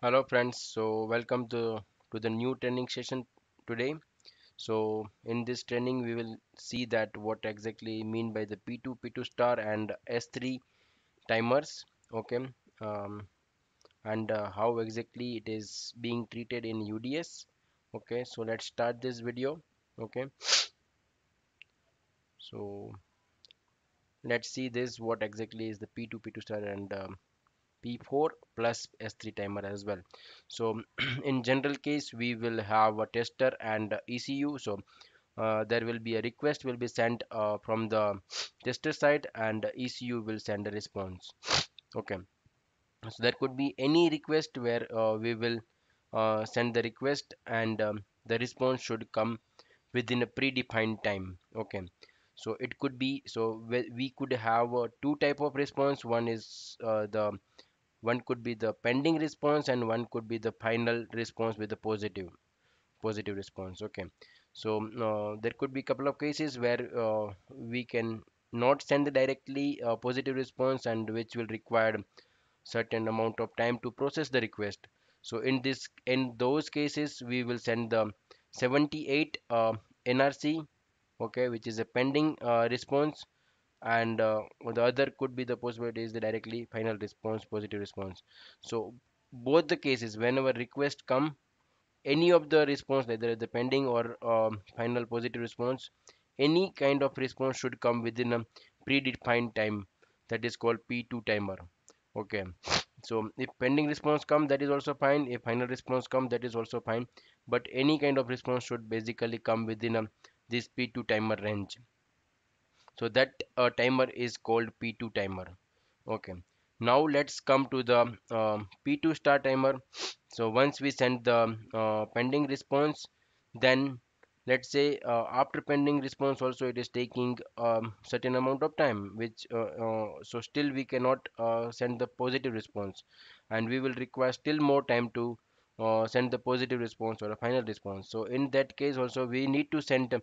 Hello friends, so welcome to, to the new training session today. So in this training we will see that what exactly mean by the P2, P2 star and S3 timers, okay, um, and uh, how exactly it is being treated in UDS. Okay, so let's start this video. Okay, so let's see this what exactly is the P2, P2 star and um, P4 plus S3 timer as well. So in general case we will have a tester and ECU. So uh, there will be a request will be sent uh, from the tester side and ECU will send a response. Okay, so there could be any request where uh, we will uh, send the request and um, the response should come within a predefined time. Okay, so it could be so we, could have uh, two type of response. One is uh, the one could be the pending response and one could be the final response with the positive positive response okay. So uh, there could be a couple of cases where uh, we can not send the directly a positive response and which will require certain amount of time to process the request. So in this in those cases we will send the 78 uh, nrc okay which is a pending uh, response and uh, the other could be the possibility is the directly final response positive response. So both the cases whenever request come any of the response either the pending or um, final positive response any kind of response should come within a predefined time. That is called p2 timer. Okay. So if pending response come that is also fine. If final response come that is also fine. But any kind of response should basically come within a this p2 timer range so that uh, timer is called p2 timer. Okay. Now let's come to the um, p2 star timer. So once we send the uh, pending response then let's say uh, after pending response also it is taking um, certain amount of time which uh, uh, so still we cannot uh, send the positive response. And we will require still more time to uh, send the positive response or a final response. So in that case also we need to send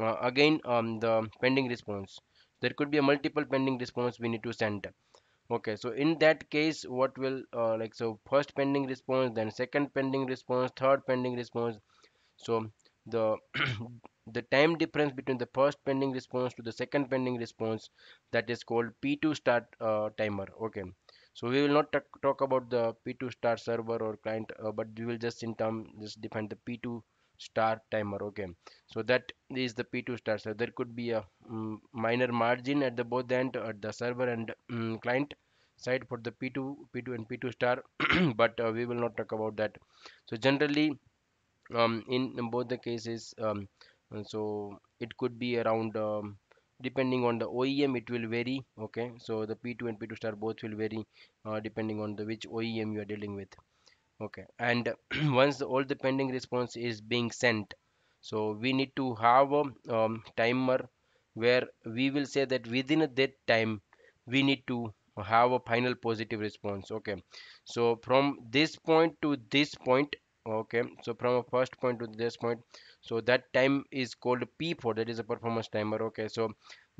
uh, again um, the pending response. There could be a multiple pending response we need to send. Okay so in that case what will uh, like so first pending response then second pending response third pending response. So the the time difference between the first pending response to the second pending response that is called p2 start uh, timer. Okay so we will not talk, about the p2 start server or client uh, but we will just in term just define the p2 star timer okay. So that is the p2 star so there could be a mm, minor margin at the both end at the server and mm, client side for the p2 p2 and p2 star but uh, we will not talk about that. So generally um, in both the cases um, so it could be around um, depending on the OEM it will vary okay. So the P2 and P2 star both will vary uh, depending on the which OEM you are dealing with okay. And once all the pending response is being sent so we need to have a um, timer where we will say that within that time we need to have a final positive response. Okay. So from this point to this point okay. So from a first point to this point so that time is called p4 that is a performance timer. Okay. So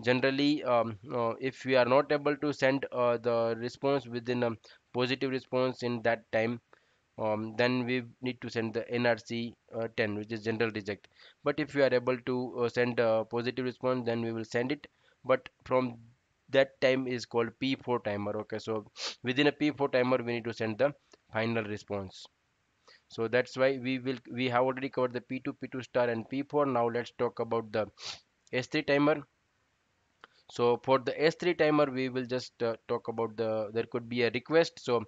generally um, uh, if we are not able to send uh, the response within a positive response in that time um, then we need to send the nrc uh, 10 which is general reject. But if you are able to uh, send a positive response then we will send it. But from that time is called p4 timer okay? So within a p4 timer we need to send the final response. So that's why we will we have already covered the p2 p2 star and p4 now let's talk about the s3 timer. So for the s3 timer we will just uh, talk about the there could be a request. So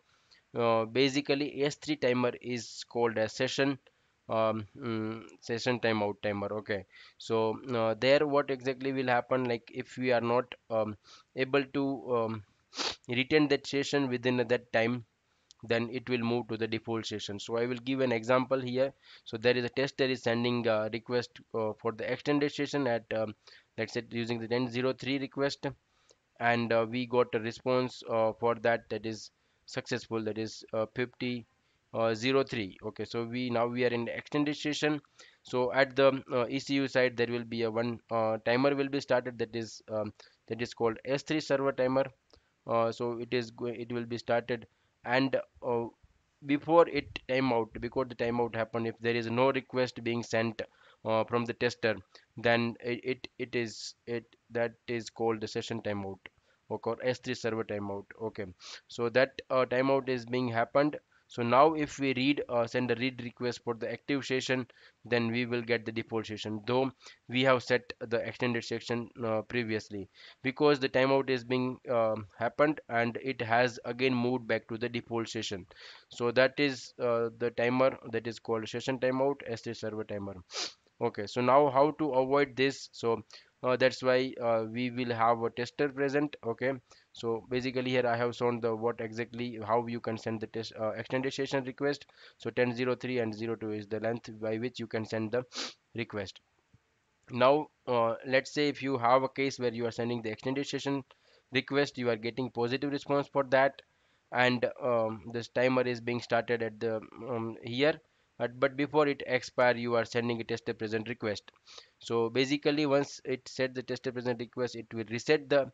uh, basically s3 timer is called a session um, mm, session timeout timer okay? So uh, there what exactly will happen like if we are not um, able to um, retain that session within that time then it will move to the default session. So i will give an example here. So there is a tester is sending a request uh, for the extended session at um, let's say using the 1003 request and uh, we got a response uh, for that that is successful that is uh, 50 uh, 03 okay so we now we are in the extended session so at the uh, ECU side there will be a one uh, timer will be started that is um, that is called S3 server timer. Uh, so it is it will be started and uh, before it timeout before the timeout happen if there is no request being sent uh, from the tester then it, it it is it that is called the session timeout okay or s3 server timeout. Okay. So that uh, timeout is being happened. So now if we read uh, send a read request for the active session then we will get the default session though we have set the extended session uh, previously. Because the timeout is being um, happened and it has again moved back to the default session. So that is uh, the timer that is called session timeout s3 server timer. Okay. So now how to avoid this? So uh, that's why uh, we will have a tester present okay? So basically here I have shown the what exactly how you can send the test uh, extended session request. So 1003 and 02 is the length by which you can send the request. Now uh, let's say if you have a case where you are sending the extended session request you are getting positive response for that. And um, this timer is being started at the um, here but, before it expire you are sending a tester present request. So basically once it set the tester present request it will reset the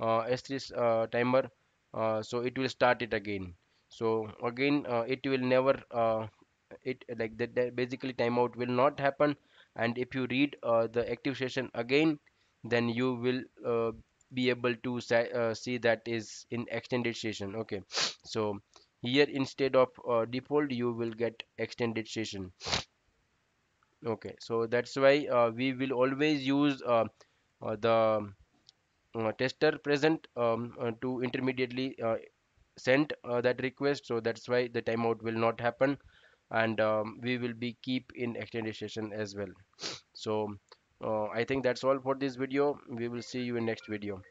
uh, S3 uh, timer uh, so it will start it again. So again uh, it will never uh, it like that, that basically timeout will not happen. And if you read uh, the active session again then you will uh, be able to uh, see that is in extended session. Okay. So here instead of uh, default you will get extended session okay so that's why uh, we will always use uh, uh, the uh, tester present um, uh, to intermediately send that request. So that's why the timeout will not happen. And um, we will be keep in extended session as well. So i think that's all for this video. We will see you in next video